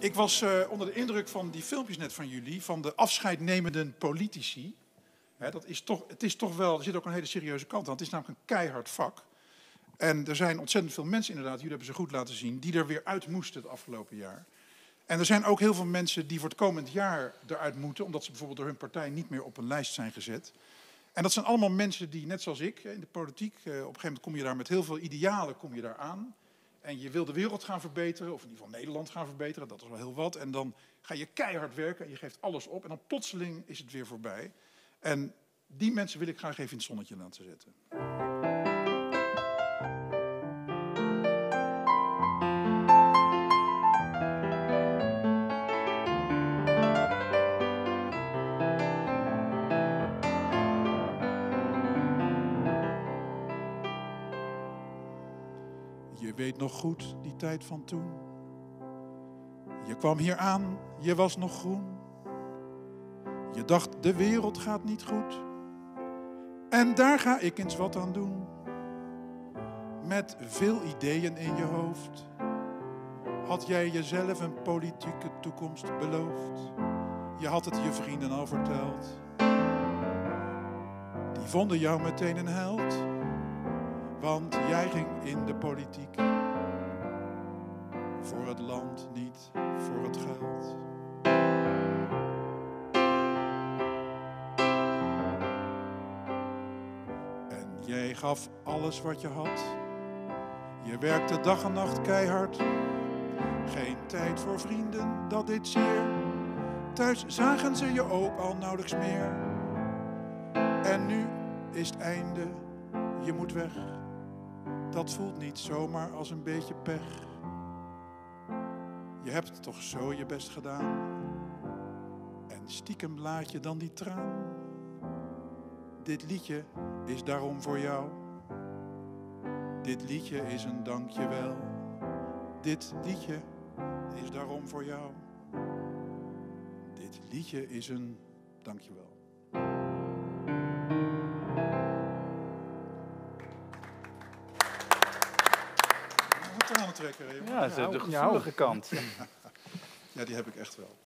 Ik was uh, onder de indruk van die filmpjes net van jullie, van de afscheidnemende politici. Dat is toch, het is toch wel, er zit ook een hele serieuze kant aan. Het is namelijk een keihard vak. En er zijn ontzettend veel mensen inderdaad, jullie hebben ze goed laten zien, die er weer uit moesten het afgelopen jaar. En er zijn ook heel veel mensen die voor het komend jaar eruit moeten, omdat ze bijvoorbeeld door hun partij niet meer op een lijst zijn gezet. En dat zijn allemaal mensen die, net zoals ik, in de politiek, eh, op een gegeven moment kom je daar met heel veel idealen kom je daar aan. En je wil de wereld gaan verbeteren, of in ieder geval Nederland gaan verbeteren, dat is wel heel wat. En dan ga je keihard werken en je geeft alles op en dan plotseling is het weer voorbij. En die mensen wil ik graag even in het zonnetje laten zetten. Je weet nog goed die tijd van toen. Je kwam hier aan, je was nog groen. Je dacht, de wereld gaat niet goed. En daar ga ik eens wat aan doen. Met veel ideeën in je hoofd. Had jij jezelf een politieke toekomst beloofd? Je had het je vrienden al verteld. Die vonden jou meteen een held want jij ging in de politiek. Voor het land, niet voor het geld. En jij gaf alles wat je had. Je werkte dag en nacht keihard. Geen tijd voor vrienden, dat deed zeer. Thuis zagen ze je ook al nauwelijks meer. En nu is het einde, je moet weg dat voelt niet zomaar als een beetje pech. Je hebt toch zo je best gedaan. En stiekem laat je dan die traan. Dit liedje is daarom voor jou. Dit liedje is een dankjewel. Dit liedje is daarom voor jou. Dit liedje is een dankjewel. Tranentrekker. Ja, dat is de gevoelige kant. Ja, die heb ik echt wel.